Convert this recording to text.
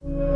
you